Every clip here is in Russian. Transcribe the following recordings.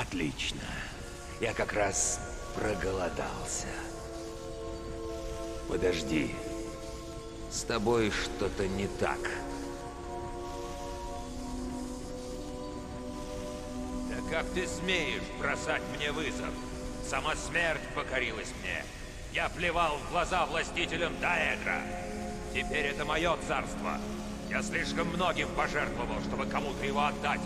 Отлично. Я как раз проголодался. Подожди. С тобой что-то не так. Да как ты смеешь бросать мне вызов? Сама смерть покорилась мне. Я плевал в глаза властителям Даэдра. Теперь это мое царство. Я слишком многим пожертвовал, чтобы кому-то его отдать.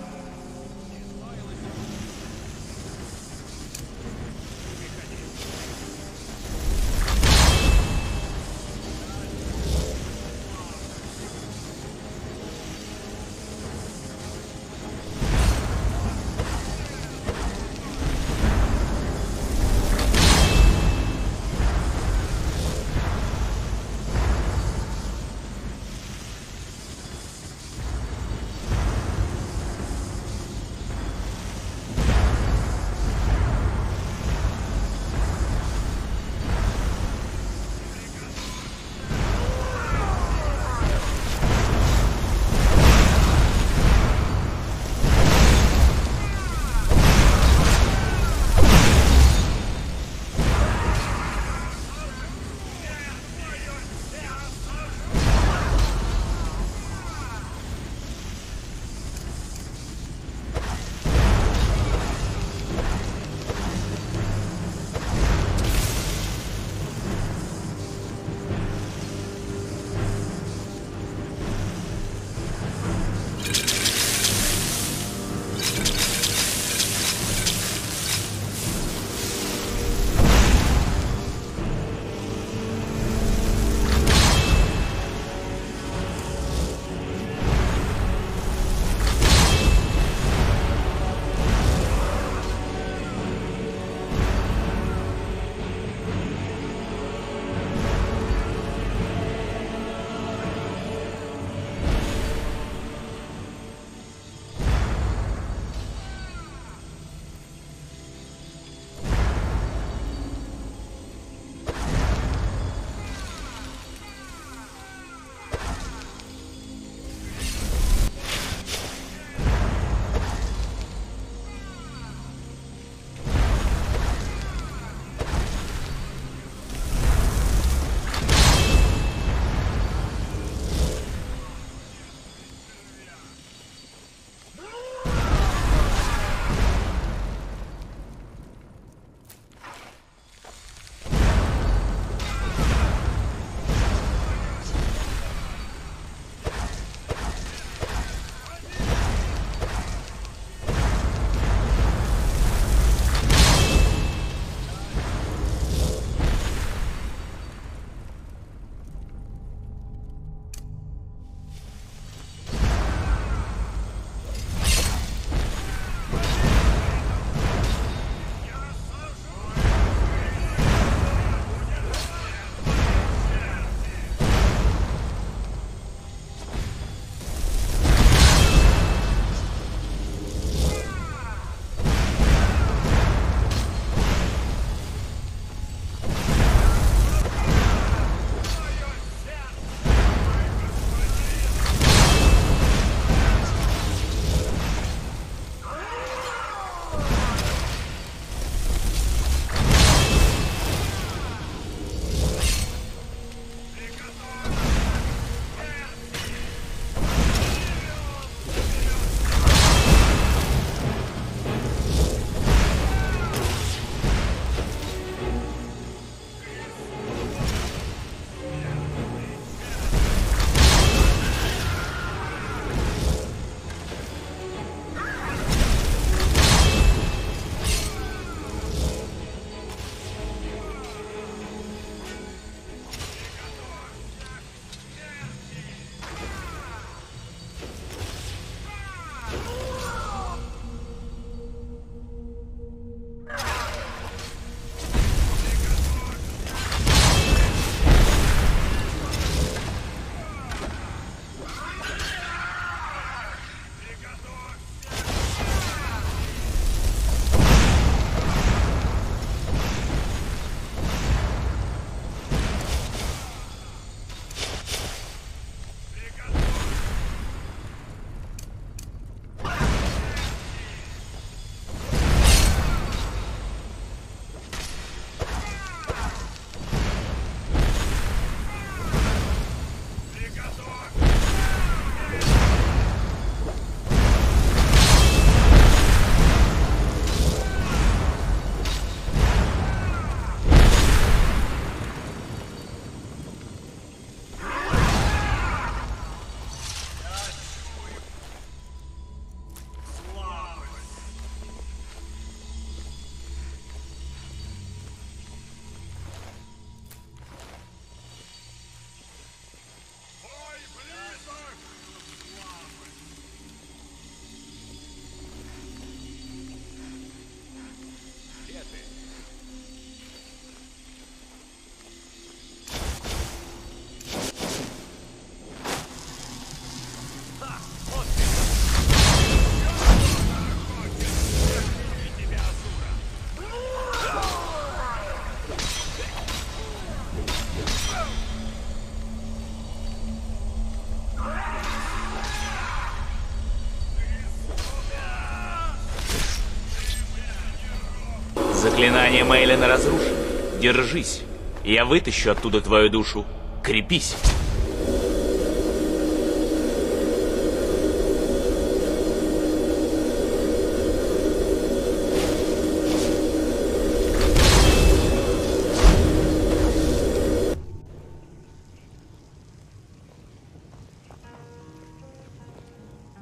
Заклинание Мейлина разрушено. Держись. Я вытащу оттуда твою душу. Крепись.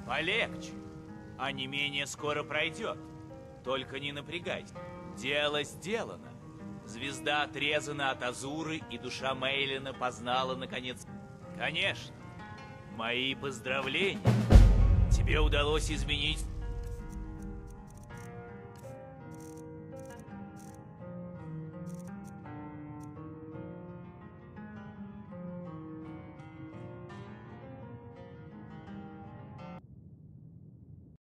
Полегче. А не менее скоро пройдет. Только не напрягайся. Дело сделано. Звезда отрезана от Азуры, и душа Мейлина познала, наконец... Конечно. Мои поздравления. Тебе удалось изменить